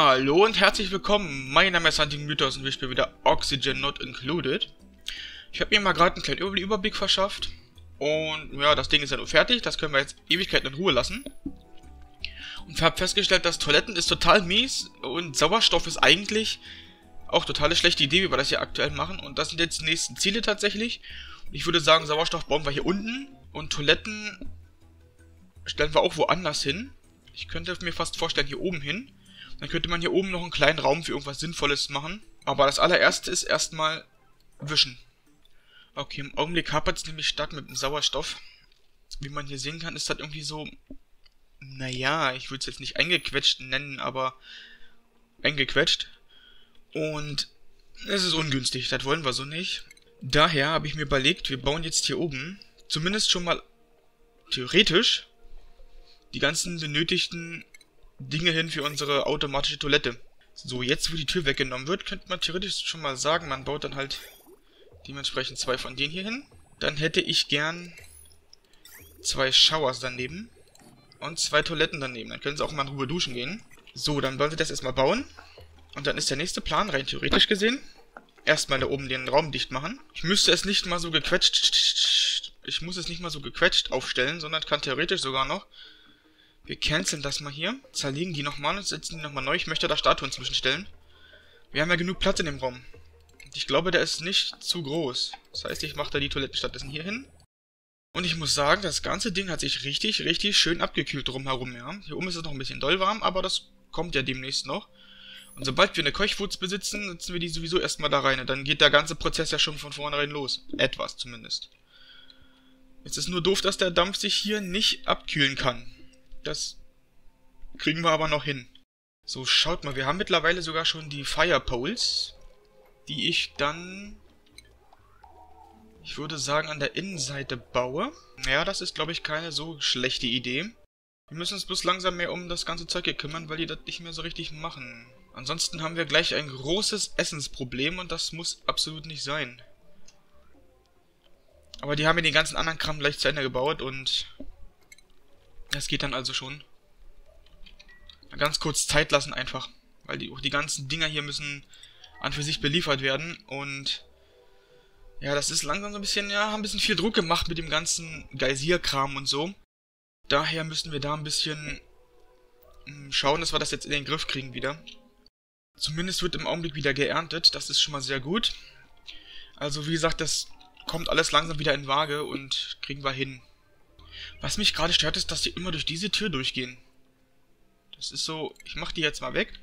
Hallo und herzlich willkommen. Mein Name ist Hunting Mythos und wir spielen wieder Oxygen Not Included. Ich habe mir mal gerade einen kleinen Überblick verschafft. Und ja, das Ding ist ja nur fertig. Das können wir jetzt Ewigkeiten in Ruhe lassen. Und habe festgestellt, dass Toiletten ist total mies und Sauerstoff ist eigentlich auch totale schlechte Idee, wie wir das hier aktuell machen. Und das sind jetzt die nächsten Ziele tatsächlich. Ich würde sagen, Sauerstoff bauen wir hier unten und Toiletten stellen wir auch woanders hin. Ich könnte mir fast vorstellen, hier oben hin. Dann könnte man hier oben noch einen kleinen Raum für irgendwas Sinnvolles machen. Aber das allererste ist erstmal wischen. Okay, im Augenblick hapert es nämlich stark mit dem Sauerstoff. Wie man hier sehen kann, ist das irgendwie so... Naja, ich würde es jetzt nicht eingequetscht nennen, aber... Eingequetscht. Und es ist ungünstig, das wollen wir so nicht. Daher habe ich mir überlegt, wir bauen jetzt hier oben zumindest schon mal theoretisch die ganzen benötigten Dinge hin für unsere automatische Toilette. So, jetzt wo die Tür weggenommen wird, könnte man theoretisch schon mal sagen, man baut dann halt dementsprechend zwei von denen hier hin. Dann hätte ich gern zwei Showers daneben und zwei Toiletten daneben. Dann können sie auch mal in Ruhe duschen gehen. So, dann wollen wir das erstmal bauen. Und dann ist der nächste Plan, rein theoretisch gesehen, erstmal da oben den Raum dicht machen. Ich müsste es nicht mal so gequetscht... Ich muss es nicht mal so gequetscht aufstellen, sondern kann theoretisch sogar noch wir canceln das mal hier, zerlegen die nochmal und setzen die nochmal neu. Ich möchte da Statuen zwischenstellen. Wir haben ja genug Platz in dem Raum. Und ich glaube, der ist nicht zu groß. Das heißt, ich mache da die Toiletten stattdessen hier hin. Und ich muss sagen, das ganze Ding hat sich richtig, richtig schön abgekühlt drumherum, ja. Hier oben ist es noch ein bisschen doll warm, aber das kommt ja demnächst noch. Und sobald wir eine Keuchwurz besitzen, setzen wir die sowieso erstmal da rein. Und dann geht der ganze Prozess ja schon von vornherein los. Etwas zumindest. Jetzt ist nur doof, dass der Dampf sich hier nicht abkühlen kann. Das kriegen wir aber noch hin. So, schaut mal, wir haben mittlerweile sogar schon die Fire Poles, die ich dann, ich würde sagen, an der Innenseite baue. Ja, das ist, glaube ich, keine so schlechte Idee. Wir müssen uns bloß langsam mehr um das ganze Zeug hier kümmern, weil die das nicht mehr so richtig machen. Ansonsten haben wir gleich ein großes Essensproblem und das muss absolut nicht sein. Aber die haben mir den ganzen anderen Kram gleich zu Ende gebaut und das geht dann also schon. Ganz kurz Zeit lassen einfach. Weil die, die ganzen Dinger hier müssen an für sich beliefert werden. Und ja, das ist langsam so ein bisschen, ja, haben ein bisschen viel Druck gemacht mit dem ganzen Geysir-Kram und so. Daher müssen wir da ein bisschen hm, schauen, dass wir das jetzt in den Griff kriegen wieder. Zumindest wird im Augenblick wieder geerntet. Das ist schon mal sehr gut. Also wie gesagt, das kommt alles langsam wieder in Waage und kriegen wir hin. Was mich gerade stört, ist, dass die immer durch diese Tür durchgehen. Das ist so, ich mach die jetzt mal weg.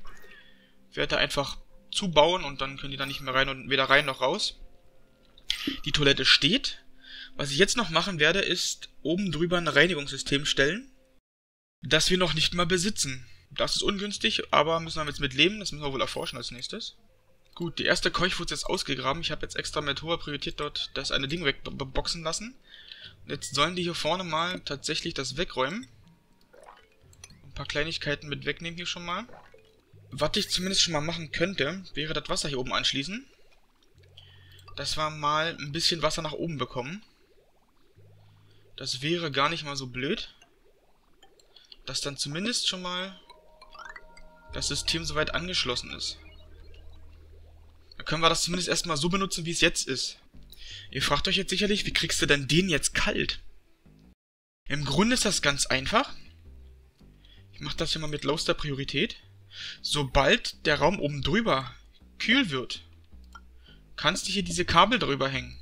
Werde einfach zubauen und dann können die da nicht mehr rein und weder rein noch raus. Die Toilette steht. Was ich jetzt noch machen werde, ist oben drüber ein Reinigungssystem stellen, das wir noch nicht mal besitzen. Das ist ungünstig, aber müssen wir jetzt mit leben. Das müssen wir wohl erforschen als nächstes. Gut, die erste Keuchwurz ist jetzt ausgegraben. Ich habe jetzt extra mit hoher Priorität dort das eine Ding wegboxen lassen. Jetzt sollen die hier vorne mal tatsächlich das wegräumen. Ein paar Kleinigkeiten mit wegnehmen hier schon mal. Was ich zumindest schon mal machen könnte, wäre das Wasser hier oben anschließen. Dass wir mal ein bisschen Wasser nach oben bekommen. Das wäre gar nicht mal so blöd. Dass dann zumindest schon mal das System soweit angeschlossen ist. Können wir das zumindest erstmal so benutzen, wie es jetzt ist. Ihr fragt euch jetzt sicherlich, wie kriegst du denn den jetzt kalt? Im Grunde ist das ganz einfach. Ich mache das hier mal mit lowster Priorität. Sobald der Raum oben drüber kühl wird, kannst du hier diese Kabel drüber hängen.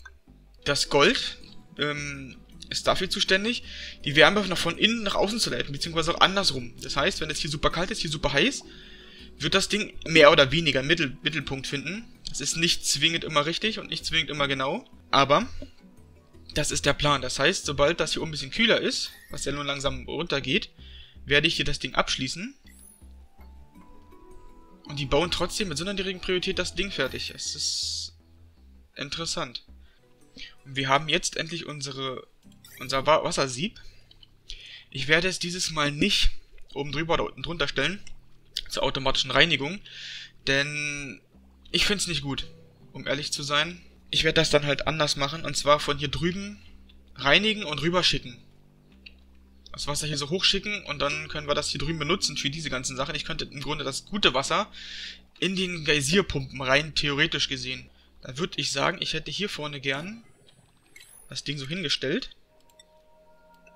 Das Gold ähm, ist dafür zuständig, die Wärme von innen nach außen zu leiten, beziehungsweise auch andersrum. Das heißt, wenn es hier super kalt ist, hier super heiß, wird das Ding mehr oder weniger Mittel Mittelpunkt finden. Es ist nicht zwingend immer richtig und nicht zwingend immer genau. Aber das ist der Plan. Das heißt, sobald das hier oben ein bisschen kühler ist, was ja nun langsam runtergeht, werde ich hier das Ding abschließen. Und die bauen trotzdem mit so einer niedrigen Priorität das Ding fertig. Es ist interessant. Und wir haben jetzt endlich unsere, unser Wassersieb. Ich werde es dieses Mal nicht oben drüber oder unten drunter stellen, zur automatischen Reinigung, denn ich finde es nicht gut, um ehrlich zu sein. Ich werde das dann halt anders machen, und zwar von hier drüben reinigen und rüberschicken. das Wasser hier so hochschicken und dann können wir das hier drüben benutzen für diese ganzen Sachen. Ich könnte im Grunde das gute Wasser in den Geysirpumpen rein, theoretisch gesehen. Dann würde ich sagen, ich hätte hier vorne gern das Ding so hingestellt.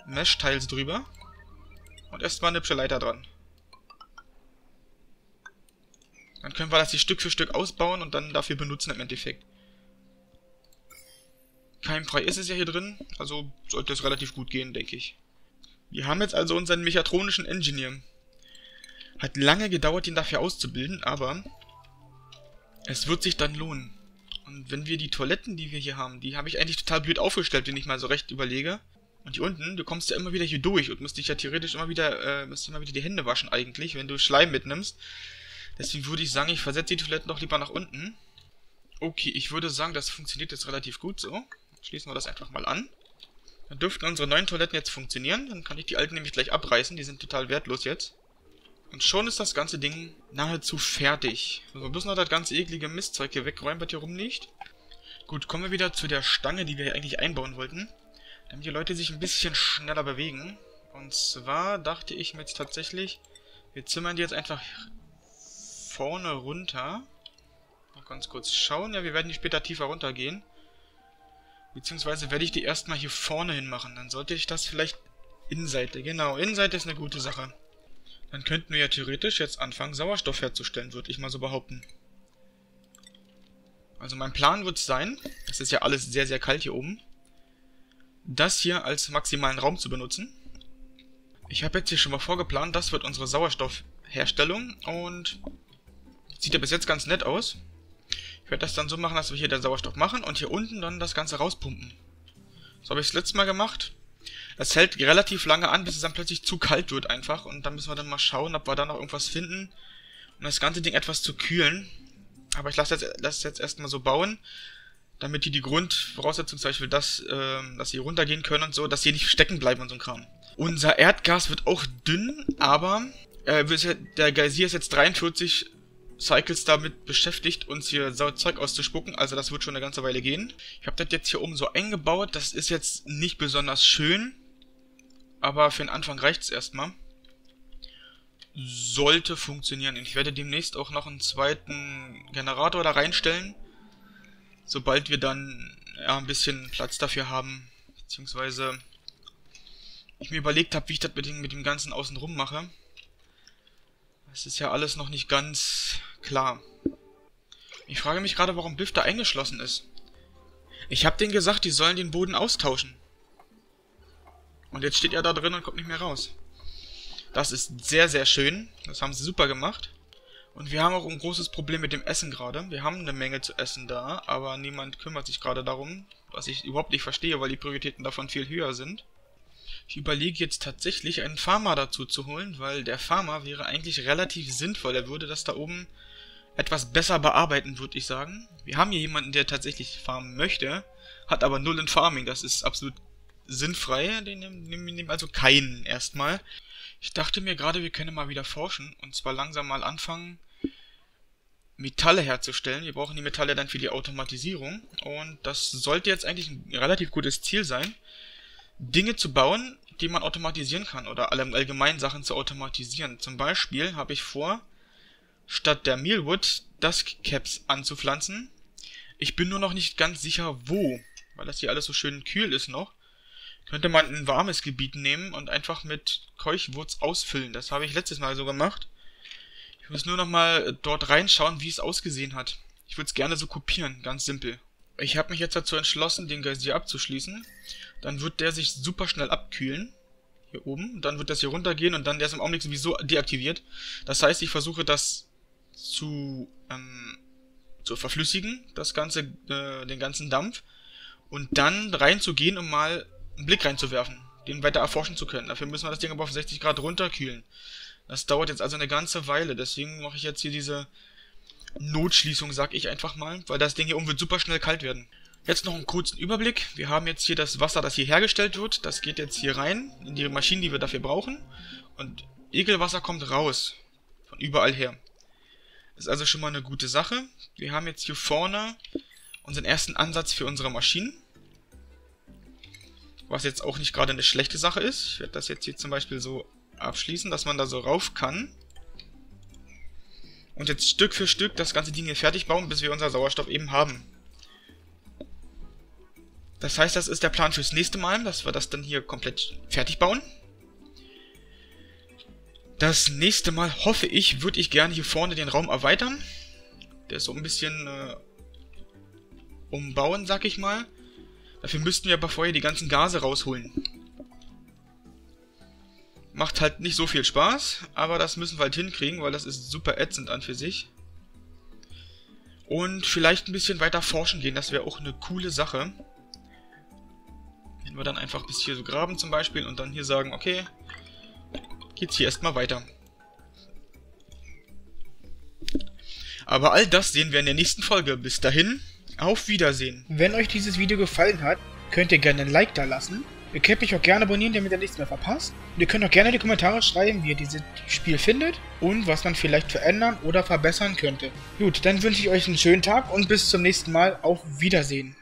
Mesh-Teils drüber. Und erstmal eine hübsche Leiter dran. Dann können wir das hier Stück für Stück ausbauen und dann dafür benutzen im Endeffekt. Keimfrei ist es ja hier drin, also sollte es relativ gut gehen, denke ich. Wir haben jetzt also unseren mechatronischen Engineer. Hat lange gedauert, ihn dafür auszubilden, aber es wird sich dann lohnen. Und wenn wir die Toiletten, die wir hier haben, die habe ich eigentlich total blöd aufgestellt, wenn ich mal so recht überlege. Und hier unten, du kommst ja immer wieder hier durch und musst dich ja theoretisch immer wieder, äh, musst immer wieder die Hände waschen eigentlich, wenn du Schleim mitnimmst. Deswegen würde ich sagen, ich versetze die Toiletten doch lieber nach unten. Okay, ich würde sagen, das funktioniert jetzt relativ gut so. Schließen wir das einfach mal an. Dann dürften unsere neuen Toiletten jetzt funktionieren. Dann kann ich die alten nämlich gleich abreißen. Die sind total wertlos jetzt. Und schon ist das ganze Ding nahezu fertig. Also bloß noch das ganze eklige Mistzeug hier wegräumen, was hier rumliegt. Gut, kommen wir wieder zu der Stange, die wir hier eigentlich einbauen wollten. Damit die Leute sich ein bisschen schneller bewegen. Und zwar dachte ich mir jetzt tatsächlich, wir zimmern die jetzt einfach vorne runter. Noch ganz kurz schauen. Ja, wir werden die später tiefer runtergehen. Beziehungsweise werde ich die erstmal hier vorne hin machen. Dann sollte ich das vielleicht Innenseite. Genau, Innenseite ist eine gute Sache. Dann könnten wir ja theoretisch jetzt anfangen, Sauerstoff herzustellen, würde ich mal so behaupten. Also mein Plan wird sein, es ist ja alles sehr, sehr kalt hier oben, das hier als maximalen Raum zu benutzen. Ich habe jetzt hier schon mal vorgeplant, das wird unsere Sauerstoffherstellung und Sieht ja bis jetzt ganz nett aus. Ich werde das dann so machen, dass wir hier den Sauerstoff machen und hier unten dann das Ganze rauspumpen. So habe ich es letztes Mal gemacht. Es hält relativ lange an, bis es dann plötzlich zu kalt wird einfach. Und dann müssen wir dann mal schauen, ob wir da noch irgendwas finden, um das ganze Ding etwas zu kühlen. Aber ich lasse jetzt, lass jetzt erstmal so bauen, damit die die Grundvoraussetzung, zum Beispiel, dass, äh, dass sie runtergehen können und so, dass sie nicht stecken bleiben und so ein Kram. Unser Erdgas wird auch dünn, aber äh, der Geysir ist jetzt 43 Cycles damit beschäftigt, uns hier Zeug auszuspucken, also das wird schon eine ganze Weile gehen. Ich habe das jetzt hier oben so eingebaut, das ist jetzt nicht besonders schön, aber für den Anfang reicht's erstmal. Sollte funktionieren. Ich werde demnächst auch noch einen zweiten Generator da reinstellen, sobald wir dann ja, ein bisschen Platz dafür haben, beziehungsweise ich mir überlegt habe, wie ich das mit dem, mit dem Ganzen außenrum mache. Das ist ja alles noch nicht ganz klar. Ich frage mich gerade, warum Biff eingeschlossen ist. Ich habe denen gesagt, die sollen den Boden austauschen. Und jetzt steht er da drin und kommt nicht mehr raus. Das ist sehr, sehr schön. Das haben sie super gemacht. Und wir haben auch ein großes Problem mit dem Essen gerade. Wir haben eine Menge zu essen da, aber niemand kümmert sich gerade darum, was ich überhaupt nicht verstehe, weil die Prioritäten davon viel höher sind. Ich überlege jetzt tatsächlich, einen Farmer dazu zu holen, weil der Farmer wäre eigentlich relativ sinnvoll. Er würde das da oben etwas besser bearbeiten, würde ich sagen. Wir haben hier jemanden, der tatsächlich farmen möchte, hat aber null in Farming. Das ist absolut sinnfrei. Den nehmen also keinen erstmal. Ich dachte mir gerade, wir können mal wieder forschen und zwar langsam mal anfangen, Metalle herzustellen. Wir brauchen die Metalle dann für die Automatisierung und das sollte jetzt eigentlich ein relativ gutes Ziel sein. Dinge zu bauen, die man automatisieren kann oder allgemein Sachen zu automatisieren. Zum Beispiel habe ich vor, statt der Mealwood Dusk Caps anzupflanzen. Ich bin nur noch nicht ganz sicher wo, weil das hier alles so schön kühl ist noch. Könnte man ein warmes Gebiet nehmen und einfach mit Keuchwurz ausfüllen. Das habe ich letztes Mal so gemacht. Ich muss nur noch mal dort reinschauen, wie es ausgesehen hat. Ich würde es gerne so kopieren, ganz simpel. Ich habe mich jetzt dazu entschlossen, den Geysir abzuschließen. Dann wird der sich super schnell abkühlen. Hier oben. Dann wird das hier runtergehen und dann der ist im Augenblick sowieso deaktiviert. Das heißt, ich versuche das zu, ähm, zu verflüssigen, das ganze, äh, den ganzen Dampf. Und dann reinzugehen, um mal einen Blick reinzuwerfen. Den weiter erforschen zu können. Dafür müssen wir das Ding aber auf 60 Grad runterkühlen. Das dauert jetzt also eine ganze Weile. Deswegen mache ich jetzt hier diese Notschließung, sag ich einfach mal. Weil das Ding hier oben wird super schnell kalt werden. Jetzt noch einen kurzen Überblick. Wir haben jetzt hier das Wasser, das hier hergestellt wird. Das geht jetzt hier rein, in die Maschinen, die wir dafür brauchen. Und Ekelwasser kommt raus. Von überall her. Ist also schon mal eine gute Sache. Wir haben jetzt hier vorne unseren ersten Ansatz für unsere Maschinen. Was jetzt auch nicht gerade eine schlechte Sache ist. Ich werde das jetzt hier zum Beispiel so abschließen, dass man da so rauf kann. Und jetzt Stück für Stück das ganze Ding hier fertig bauen, bis wir unser Sauerstoff eben haben. Das heißt, das ist der Plan fürs nächste Mal, dass wir das dann hier komplett fertig bauen. Das nächste Mal, hoffe ich, würde ich gerne hier vorne den Raum erweitern. Der ist so ein bisschen äh, umbauen, sag ich mal. Dafür müssten wir aber vorher die ganzen Gase rausholen. Macht halt nicht so viel Spaß, aber das müssen wir halt hinkriegen, weil das ist super ätzend an für sich. Und vielleicht ein bisschen weiter forschen gehen, das wäre auch eine coole Sache. Wenn wir dann einfach bis hier so graben zum Beispiel und dann hier sagen, okay, geht's hier erstmal weiter. Aber all das sehen wir in der nächsten Folge. Bis dahin, auf Wiedersehen. Wenn euch dieses Video gefallen hat, könnt ihr gerne ein Like da lassen. Ihr könnt mich auch gerne abonnieren, damit ihr nichts mehr verpasst. Und ihr könnt auch gerne in die Kommentare schreiben, wie ihr dieses Spiel findet und was man vielleicht verändern oder verbessern könnte. Gut, dann wünsche ich euch einen schönen Tag und bis zum nächsten Mal. Auf Wiedersehen.